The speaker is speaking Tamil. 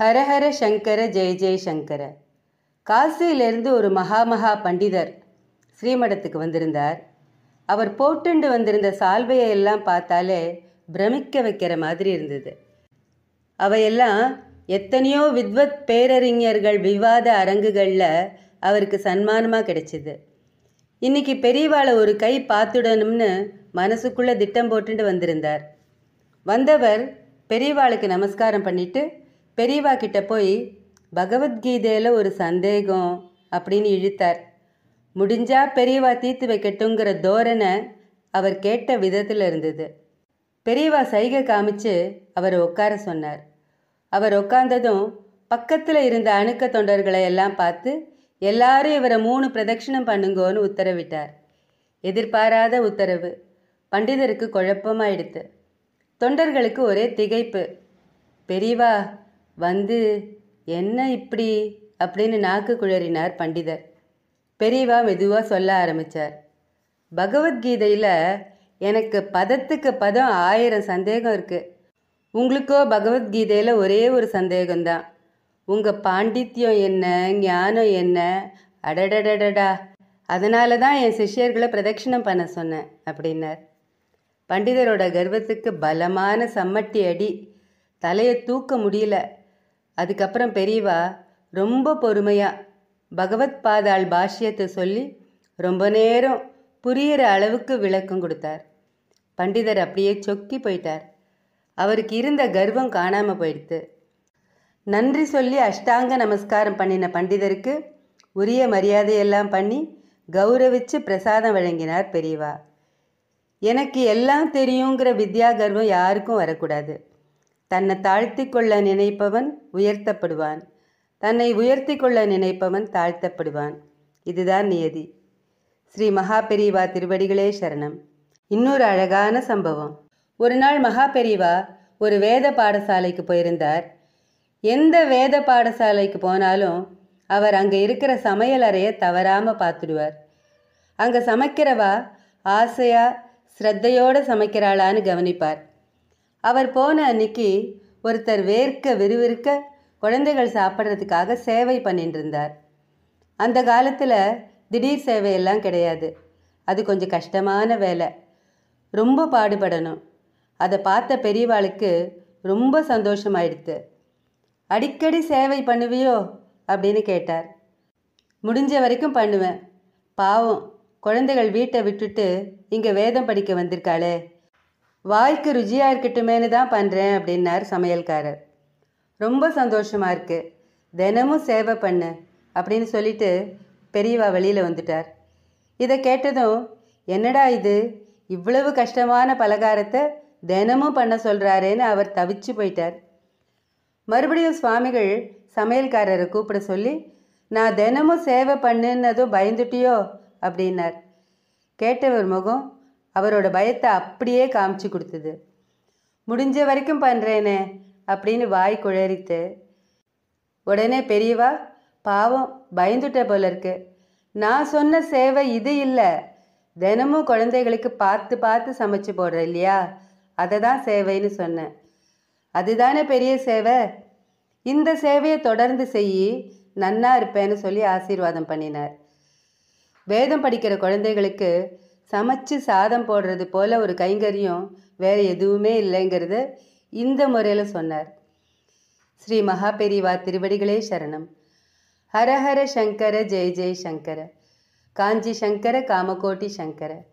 ஹரஹர சங்கர ஜெய ஜெய சங்கர. காசியிலிருந்து ஒரு மகா மகா பண்டிதர் ஸ்ரீமடத்துக்கு வந்திருந்தார். அவர் போட்டுண்டு வந்திருந்த சால்வையை எல்லாம் பார்த்தாலே பிரமிக்க வைக்கிற மாதிரி இருந்தது. அவையெல்லாம் எத்தனையோ வித்வத் பேரறிஞர்கள் விவாத அரங்குகளில் அவருக்கு சன்மானமாக கிடைச்சிது. இன்னைக்கு பெரியவாளை ஒரு கை பார்த்துடணும்னு மனசுக்குள்ளே திட்டம் போட்டுட்டு வந்திருந்தார். வந்தவர் பெரியவாளுக்கு நமஸ்காரம் பண்ணிட்டு பெரியவா கிட்ட போய் பகவத்கீதையில் ஒரு சந்தேகம் அப்படின்னு இழுத்தார். முடிஞ்சா பெரியவா தீர்த்து வைக்கட்டுங்கிற தோரணை அவர் கேட்ட விதத்தில் இருந்தது. பெரியவா சைகை காமிச்சு அவர் உட்கார சொன்னார். அவர் உட்கார்ந்ததும் பக்கத்தில் இருந்த அணுக்க தொண்டர்களை எல்லாம் பார்த்து எல்லாரும் இவரை மூணு பிரதட்சிணம் பண்ணுங்கோன்னு உத்தரவிட்டார். எதிர்பாராத உத்தரவு. பண்டிதருக்கு குழப்பமாயிடுத்து. தொண்டர்களுக்கு ஒரே திகைப்பு. பெரியவா வந்து என்ன இப்படி? அப்படின்னு நாக்கு குழறினார் பண்டிதர். பெரியவா மெதுவாக சொல்ல ஆரம்பித்தார் பகவத்கீதையில் எனக்கு பதத்துக்கு பதம் ஆயிரம் சந்தேகம் இருக்குது உங்களுக்கோ பகவத்கீதையில் ஒரே ஒரு சந்தேகம்தான். உங்கள் பாண்டித்யம் என்ன? ஞானம் என்ன? அடடடடடா. அதனால தான் என் சிஷ்யர்களை பிரதட்சிணம் பண்ண சொன்னேன் அப்படின்னார். பண்டிதரோட கர்வத்துக்கு பலமான சம்மட்டி அடி தலையை தூக்க முடியல. அதுக்கப்புறம் பெரியவா ரொம்ப பொறுமையாக பகவத் பாதாள் பாஷ்யத்தை சொல்லி ரொம்ப நேரம் புரியிற அளவுக்கு விளக்கம் கொடுத்தார். பண்டிதர் அப்படியே சொக்கி போயிட்டார். அவருக்கு இருந்த கர்வம் காணாமல் போயிடுத்து. நன்றி சொல்லி அஷ்டாங்க நமஸ்காரம் பண்ணின பண்டிதருக்கு உரிய மரியாதையெல்லாம் பண்ணி கௌரவிச்சு பிரசாதம் வழங்கினார் பெரியவா. எனக்கு எல்லாம் தெரியுங்கிற வித்யா கர்வம் யாருக்கும் வரக்கூடாது. தன்னை தாழ்த்தி கொள்ள நினைப்பவன் உயர்த்தப்படுவான். தன்னை உயர்த்தி கொள்ள நினைப்பவன் தாழ்த்தப்படுவான். இதுதான் நியதி. ஸ்ரீ மகா பெரியவா திருவடிகளே சரணம். இன்னொரு அழகான சம்பவம். ஒரு நாள் மகாபெரிவா ஒரு வேத பாடசாலைக்கு போயிருந்தார். எந்த வேத பாடசாலைக்கு போனாலும் அவர் அங்கே இருக்கிற சமையல் அறையை தவறாமல் பார்த்துடுவார். அங்கே சமைக்கிறவா ஆசையாக ஸ்ரத்தையோடு சமைக்கிறாளான்னு கவனிப்பார். அவர் போன அன்னைக்கு ஒருத்தர் வேர்க்க விறுவிறுக்க குழந்தைகள் சாப்பிட்றதுக்காக சேவை பண்ணிட்டு இருந்தார் அந்த காலத்தில் திடீர் சேவையெல்லாம் கிடையாது. அது கொஞ்சம் கஷ்டமான வேலை. ரொம்ப பாடுபடணும். அதை பார்த்த பெரியவாளுக்கு ரொம்ப சந்தோஷமாயிடுத்து. அடிக்கடி சேவை பண்ணுவியோ? அப்படின்னு கேட்டார். முடிஞ்ச வரைக்கும் பண்ணுவேன். பாவம் குழந்தைகள் வீட்டை விட்டுட்டு இங்கே வேதம் படிக்க வந்திருக்காளே. வாய்க்கு ருச்சியாக இருக்கட்டுமேனு தான் பண்ணுறேன் அப்படின்னார் சமையல்காரர். ரொம்ப சந்தோஷமாக இருக்குது தினமும் சேவை பண்ணு அப்படின்னு சொல்லிட்டு பெரியவா வெளியில் வந்துட்டார். இதை கேட்டதும் என்னடா இது? இவ்வளவு கஷ்டமான பலகாரத்தை தினமும் பண்ண சொல்கிறாரேன்னு அவர் தவிச்சு போயிட்டார். மறுபடியும் சுவாமிகள் சமையல்காரரை கூப்பிட சொல்லி நான் தினமும் சேவை பண்ணுன்னதும் பயந்துட்டியோ? அப்படின்னார். கேட்டவர் முகம் அவரோட பயத்தை அப்படியே காமிச்சு கொடுத்தது. முடிஞ்ச வரைக்கும் பண்ணுறேனே அப்படின்னு வாய் குழறித்து உடனே பெரியவா பாவம் பயந்துட்ட போல இருக்கு. நான் சொன்ன சேவை இது இல்லை. தினமும் குழந்தைகளுக்கு பார்த்து பார்த்து சமைச்சு போடுற இல்லையா? அதை தான் சேவைன்னு சொன்னேன். அதுதானே பெரிய சேவை? இந்த சேவையை தொடர்ந்து செய்யி நன்னா இருப்பேன்னு சொல்லி ஆசீர்வாதம் பண்ணினார். வேதம் படிக்கிற குழந்தைகளுக்கு சமைச்சு சாதம் போடுறது போல் ஒரு கைங்கரியம் வேறு எதுவுமே இல்லைங்கிறத இந்த முறையில் சொன்னார். ஸ்ரீ மகாபெரிவா திருவடிகளே சரணம். ஹரஹர சங்கர ஜெய் ஜெய் சங்கர. காஞ்சி சங்கர காமகோட்டி சங்கர.